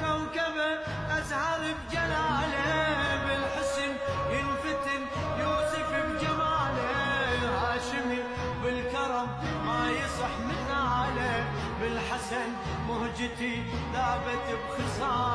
كوكبة أزهر بجلاله بالحسن ينفتن يوسف بجماله هاشمي بالكرم ما يصح مثاله بالحسن مهجتي ذابت بخصاله